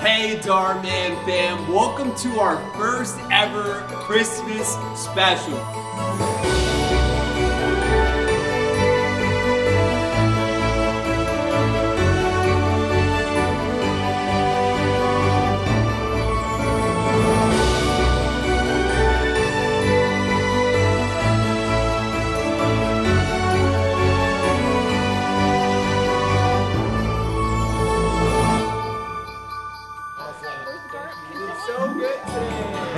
Hey Dhar Mann fam, welcome to our first ever Christmas special.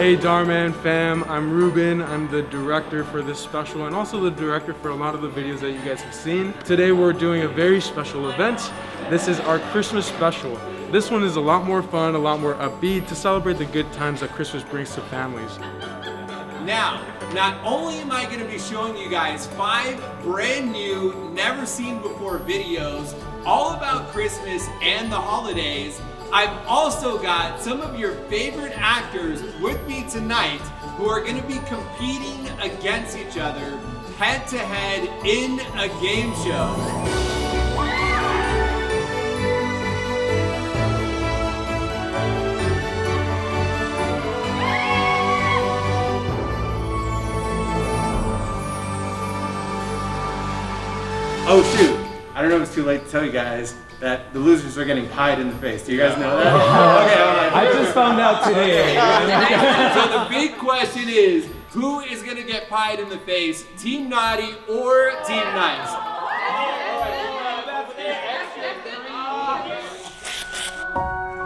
Hey Dhar Mann fam, I'm Ruben. I'm the director for this special and also the director for a lot of the videos that you guys have seen. Today we're doing a very special event. This is our Christmas special. This one is a lot more fun, a lot more upbeat to celebrate the good times that Christmas brings to families. Now, not only am I going to be showing you guys five brand new, never seen before videos all about Christmas and the holidays, I've also got some of your favorite actors with me tonight who are going to be competing against each other head to head in a game show. Oh shoot, I don't know if it's too late to tell you guys, that the losers are getting pied in the face. Do you guys know that? Oh, okay, I just found out today. so the big question is, who is gonna get pied in the face, Team Naughty or Team Nice?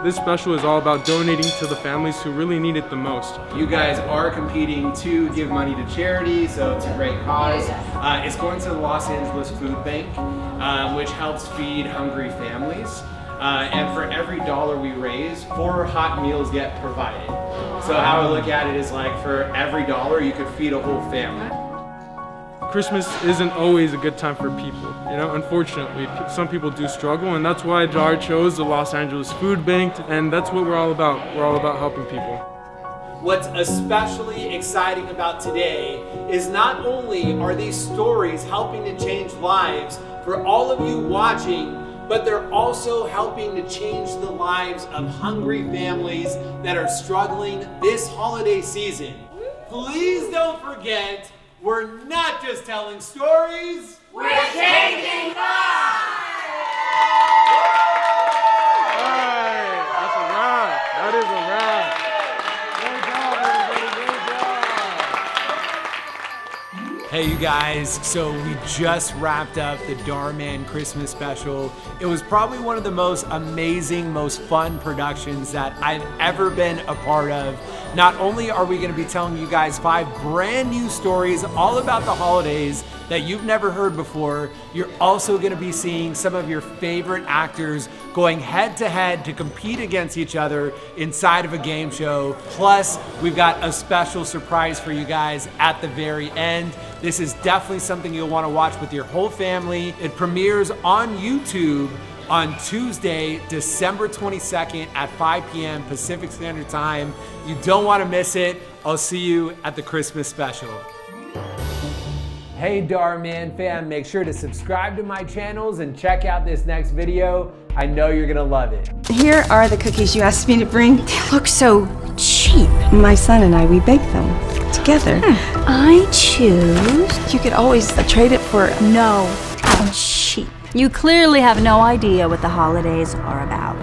This special is all about donating to the families who really need it the most. You guys are competing to give money to charity, so it's a great cause. Uh, it's going to the Los Angeles Food Bank, uh, which helps feed hungry families. Uh, and for every dollar we raise, four hot meals get provided. So how I look at it is like for every dollar, you could feed a whole family. Christmas isn't always a good time for people. You know, unfortunately, some people do struggle, and that's why Dhar chose the Los Angeles Food Bank, and that's what we're all about. We're all about helping people. What's especially exciting about today is not only are these stories helping to change lives for all of you watching, but they're also helping to change the lives of hungry families that are struggling this holiday season. Please don't forget we're not just telling stories, we're changing lives! Hey, you guys, so we just wrapped up the Dhar Mann Christmas special. It was probably one of the most amazing, most fun productions that I've ever been a part of. Not only are we going to be telling you guys five brand new stories all about the holidays that you've never heard before, you're also going to be seeing some of your favorite actors going head to head to compete against each other inside of a game show. Plus, we've got a special surprise for you guys at the very end. This is definitely something you'll want to watch with your whole family. It premieres on YouTube on Tuesday, December 22nd at 5 p.m. Pacific Standard Time. You don't want to miss it. I'll see you at the Christmas special. Hey Dhar Mann fam, make sure to subscribe to my channels and check out this next video. I know you're gonna love it. Here are the cookies you asked me to bring. They look so cheap. My son and I, we bake them together. Hmm. I choose... You could always trade it for... No, cheap. You clearly have no idea what the holidays are about.